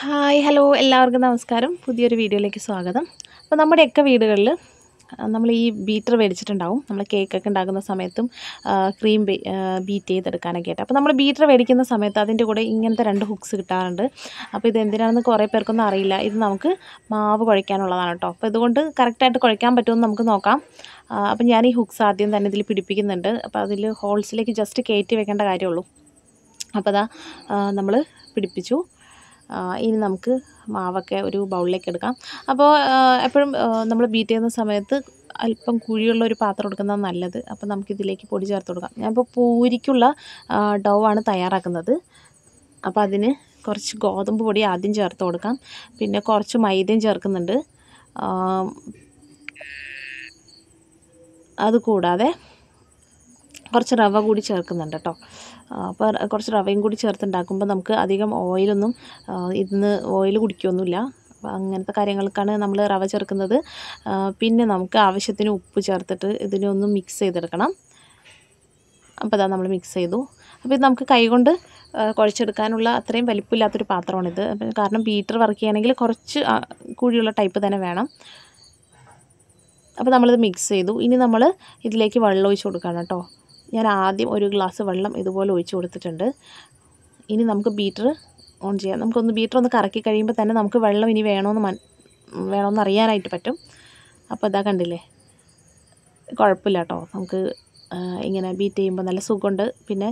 Hi hello എല്ലാവർക്കും നമസ്കാരം. പുതിയൊരു വീഡിയോയിലേക്ക് സ്വാഗതം. അപ്പോൾ നമ്മുടെയൊക്കെ വീടുകളിൽ നമ്മൾ ഈ ബീറ്റർ മേടിച്ചിട്ടുണ്ടാവും. നമ്മൾ കേക്കൊക്കെ ഉണ്ടാക്കുന്ന സമയത്തും ക്രീം ബീറ്റ് ചെയ്തെടുക്കാനൊക്കെ ആയിട്ട്. അപ്പോൾ നമ്മൾ ബീറ്റർ മേടിക്കുന്ന സമയത്ത് അതിന്റെ കൂടെ ഇങ്ങനത്തെ രണ്ട് ഹുക്സ് കിട്ടാറുണ്ട്. അപ്പോൾ ഇത് എന്തിനാണെന്ന് കുറേ പേർക്കൊന്നും അറിയില്ല. ഇത് നമുക്ക് മാവ് കുഴയ്ക്കാനുള്ളതാണ് കേട്ടോ അപ്പോൾ ഇതുകൊണ്ട് കറക്റ്റായിട്ട് കുഴയ്ക്കാൻ പറ്റുമെന്ന് നമുക്ക് നോക്കാം. അപ്പോൾ ഞാൻ ഈ ഹുക്സ് ആദ്യം തന്നെ ഇതിൽ പിടിപ്പിക്കുന്നുണ്ട്. അപ്പോൾ അതിൽ ഹോൾസിലേക്ക് ജസ്റ്റ് കയറ്റി വെക്കേണ്ട കാര്യമുള്ളൂ അപ്പോൾ അതാ നമ്മൾ പിടിപ്പിച്ചു. ഇനി നമുക്ക് മാവൊക്കെ ഒരു ബൗളിലേക്ക് എടുക്കാം. അപ്പോൾ എപ്പോഴും നമ്മൾ ബീറ്റ് ചെയ്യുന്ന സമയത്ത് അല്പം കുഴിയുള്ള ഒരു പാത്രം എടുക്കുന്നതാണ് നല്ലത്. അപ്പോൾ നമുക്കിതിലേക്ക് പൊടി ചേർത്ത് കൊടുക്കാം. ഞാനിപ്പോൾ പൂരിക്കുള്ള ഡവാണ് തയ്യാറാക്കുന്നത്. അപ്പോൾ അതിന് കുറച്ച് ഗോതമ്പ് പൊടി ആദ്യം ചേർത്ത് കൊടുക്കാം. പിന്നെ കുറച്ച് മൈദയും ചേർക്കുന്നുണ്ട്. അതുകൂടാതെ കുറച്ച് റവ കൂടി ചേർക്കുന്നുണ്ട് കേട്ടോ. അപ്പോൾ കുറച്ച് റവയും കൂടി ചേർത്തുണ്ടാക്കുമ്പോൾ നമുക്ക് അധികം ഓയിലൊന്നും ഇന്ന് ഓയിൽ കുടിക്കുകയൊന്നുമില്ല അപ്പോൾ അങ്ങനത്തെ കാര്യങ്ങൾക്കാണ് നമ്മൾ റവ ചേർക്കുന്നത്. പിന്നെ നമുക്ക് ആവശ്യത്തിന് ഉപ്പ് ചേർത്തിട്ട് ഇതിനെ ഒന്ന് മിക്സ് ചെയ്തെടുക്കണം. അപ്പോൾ അതാ നമ്മൾ മിക്സ് ചെയ്തു. അപ്പോൾ ഇത് നമുക്ക് കൈകൊണ്ട് കുഴച്ചെടുക്കാനുള്ള അത്രയും വലിപ്പമില്ലാത്തൊരു പാത്രമാണിത്. കാരണം ബീറ്റർ വർക്ക് ചെയ്യണമെങ്കിൽ കുറച്ച് കുഴിയുള്ള ടൈപ്പ് തന്നെ വേണം. അപ്പോൾ നമ്മളിത് മിക്സ് ചെയ്തു. ഇനി നമ്മൾ ഇതിലേക്ക് വെള്ളം ഒഴിച്ച് കൊടുക്കണം കേട്ടോ. ഞാൻ ആദ്യം ഒരു ഗ്ലാസ് വെള്ളം ഇതുപോലെ ഒഴിച്ചു കൊടുത്തിട്ടുണ്ട്. ഇനി നമുക്ക് ബീറ്റർ ഓൺ ചെയ്യാം. നമുക്കൊന്ന് ബീറ്റർ ഒന്ന് കറക്കി കഴിയുമ്പോൾ തന്നെ നമുക്ക് വെള്ളം ഇനി വേണമെന്ന് മൻ വേണമെന്ന് അറിയാനായിട്ട് പറ്റും. അപ്പോൾ ഇതാ കണ്ടില്ലേ? കുഴപ്പമില്ല കേട്ടോ നമുക്ക് ഇങ്ങനെ ബീറ്റ് ചെയ്യുമ്പോൾ നല്ല സുഖമുണ്ട്. പിന്നെ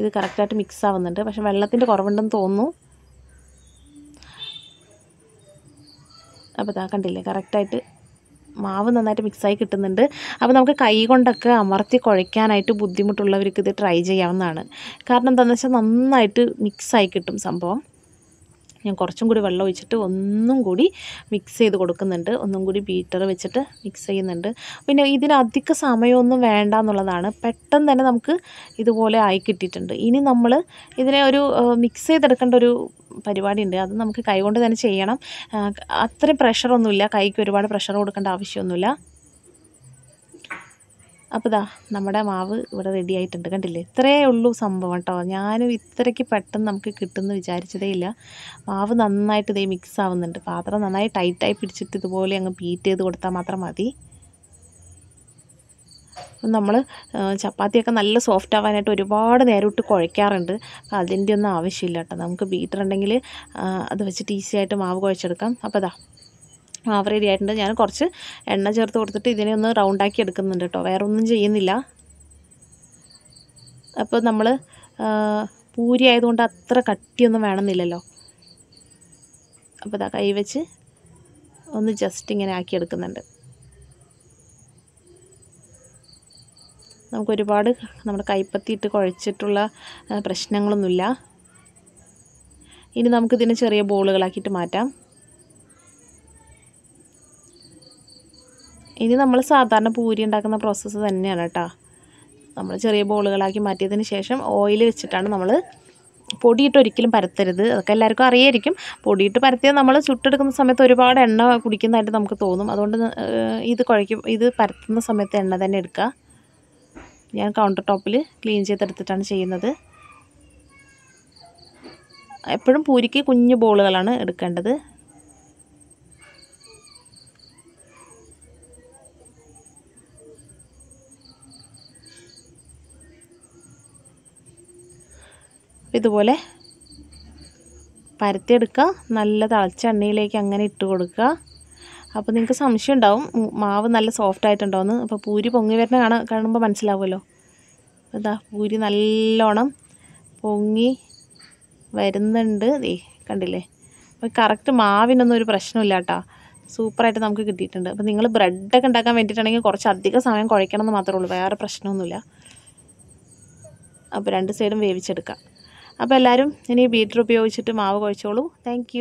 ഇത് കറക്റ്റായിട്ട് മിക്സ് ആവുന്നുണ്ട്. പക്ഷെ വെള്ളത്തിന്റെ കുറവുണ്ടെന്ന് തോന്നുന്നു. അപ്പോൾ ഇതാ കണ്ടില്ലേ? കറക്റ്റായിട്ട് മാവ് നന്നായിട്ട് മിക്സായി കിട്ടുന്നുണ്ട്. അപ്പോൾ നമുക്ക് കൈ കൊണ്ടൊക്കെ അമർത്തി കുഴയ്ക്കാനായിട്ട് ബുദ്ധിമുട്ടുള്ളവർക്ക് ഇത് ട്രൈ ചെയ്യാവുന്നതാണ്. കാരണം എന്താണെന്ന് വെച്ചാൽ നന്നായിട്ട് മിക്സായി കിട്ടും സംഭവം. ഞാൻ കുറച്ചും കൂടി വെള്ളം ഒഴിച്ചിട്ട് ഒന്നും കൂടി മിക്സ് ചെയ്ത് കൊടുക്കുന്നുണ്ട്. ഒന്നും കൂടി ബീറ്റർ വെച്ചിട്ട് മിക്സ് ചെയ്യുന്നുണ്ട്. പിന്നെ ഇതിന് അധിക സമയമൊന്നും വേണ്ട എന്നുള്ളതാണ്. പെട്ടെന്ന് തന്നെ നമുക്ക് ഇതുപോലെ ആയി കിട്ടിയിട്ടുണ്ട്. ഇനി നമ്മൾ ഇതിനെ ഒരു മിക്സ് ചെയ്തെടുക്കേണ്ട ഒരു പരിപാടിയുണ്ട്. അത് നമുക്ക് കൈകൊണ്ട് തന്നെ ചെയ്യണം. അത്രയും പ്രഷറൊന്നുമില്ല കൈക്ക് ഒരുപാട് പ്രഷർ കൊടുക്കേണ്ട ആവശ്യമൊന്നുമില്ല. അപ്പോൾ ഇതാ നമ്മുടെ മാവ് ഇവിടെ റെഡി ആയിട്ടുണ്ട്. കണ്ടില്ലേ? ഇത്രയേ ഉള്ളൂ സംഭവം കേട്ടോ. ഞാനും ഇത്രയ്ക്ക് പെട്ടെന്ന് നമുക്ക് കിട്ടുമെന്ന് വിചാരിച്ചതേ ഇല്ല. മാവ് നന്നായിട്ട് ഇതേ മിക്സ് ആവുന്നുണ്ട്. പാത്രം നന്നായി ടൈറ്റായി പിടിച്ചിട്ട് ഇതുപോലെ അങ്ങ് ബീറ്റ് ചെയ്ത് കൊടുത്താൽ മാത്രം മതി. നമ്മൾ ചപ്പാത്തിയൊക്കെ നല്ല സോഫ്റ്റ് ആവാനായിട്ട് ഒരുപാട് നേരം ഇട്ട് കുഴയ്ക്കാറുണ്ട്. അപ്പോൾ അതിന്റെ ഒന്നും ആവശ്യമില്ല കേട്ടോ. നമുക്ക് ബീറ്റർ ഉണ്ടെങ്കിൽ അത് വെച്ചിട്ട് ഈസി ആയിട്ട് മാവ് കുഴച്ചെടുക്കാം. അപ്പോൾ ഇതാ മാവ് റെഡി ആയിട്ടുണ്ട് ഞാൻ കുറച്ച് എണ്ണ ചേർത്ത് കൊടുത്തിട്ട് ഇതിനെ ഒന്ന് റൗണ്ടാക്കി എടുക്കുന്നുണ്ട് കേട്ടോ. വേറെ ഒന്നും ചെയ്യുന്നില്ല. അപ്പോൾ നമ്മൾ പൂരി ആയതുകൊണ്ട് അത്ര കട്ടിയൊന്നും വേണമെന്നില്ലല്ലോ. അപ്പോൾ ഇതാ കൈ വെച്ച് ഒന്ന് ജസ്റ്റ് ഇങ്ങനെ ആക്കി എടുക്കുന്നുണ്ട്. നമുക്ക് ഒരുപാട് നമ്മുടെ കൈപ്പത്തിയിട്ട് കുഴച്ചിട്ടുള്ള പ്രശ്നങ്ങളൊന്നുമില്ല. ഇനി നമുക്കിതിനെ ചെറിയ ബോളുകളാക്കിയിട്ട് മാറ്റാം. ഇനി നമ്മൾ സാധാരണ പൂരി ഉണ്ടാക്കുന്ന പ്രോസസ്സ് തന്നെയാണ് കേട്ടോ. നമ്മൾ ചെറിയ ബോളുകളാക്കി മാറ്റിയതിന് ശേഷം ഓയിൽ വെച്ചിട്ടാണ് നമ്മൾ പൊടിയിട്ട് ഒരിക്കലും പരത്തരുത്. അതൊക്കെ എല്ലാവർക്കും അറിയായിരിക്കും. പൊടിയിട്ട് പരത്തിയാൽ നമ്മൾ ചുട്ടെടുക്കുന്ന സമയത്ത് ഒരുപാട് എണ്ണ കുടിക്കുന്നതായിട്ട് നമുക്ക് തോന്നും. അതുകൊണ്ട് ഇത് കുഴയ്ക്കും ഇത് പരത്തുന്ന സമയത്ത് എണ്ണ തന്നെ എടുക്കുക. ഞാൻ കൗണ്ടർ ടോപ്പിൽ ക്ലീൻ ചെയ്തെടുത്തിട്ടാണ് ചെയ്യുന്നത്. എപ്പോഴും പൂരിക്ക് കുഞ്ഞു ബോളുകളാണ് എടുക്കേണ്ടത്. ഇതുപോലെ പരത്തിയെടുക്കുക. നല്ല തിളച്ച എണ്ണയിലേക്ക് അങ്ങനെ ഇട്ട് കൊടുക്കുക. അപ്പോൾ നിങ്ങൾക്ക് സംശയം ഉണ്ടാവും. മാവ് നല്ല സോഫ്റ്റ് ആയിട്ടുണ്ടോയെന്ന് അപ്പോൾ പൂരി പൊങ്ങി വരുന്ന കാണാൻ കാണുമ്പോൾ മനസ്സിലാവുമല്ലോ. എന്താ പൂരി നല്ലോണം പൊങ്ങി വരുന്നുണ്ട്. ദേ കണ്ടില്ലേ? അപ്പോൾ കറക്റ്റ് മാവിനൊന്നും ഒരു പ്രശ്നമില്ല കേട്ടോ. സൂപ്പറായിട്ട് നമുക്ക് കിട്ടിയിട്ടുണ്ട്. അപ്പോൾ നിങ്ങൾ ബ്രെഡൊക്കെ ഉണ്ടാക്കാൻ വേണ്ടിയിട്ടാണെങ്കിൽ കുറച്ച് അധികം സമയം കുഴക്കണം എന്ന് മാത്രമേ ഉള്ളൂ. വേറെ പ്രശ്നമൊന്നുമില്ല. അപ്പോൾ രണ്ട് സൈഡും വേവിച്ചെടുക്കാം. അപ്പോൾ എല്ലാവരും ഇനി ബീറ്റർ ഉപയോഗിച്ചിട്ട് മാവ് കുഴച്ചോളൂ. താങ്ക്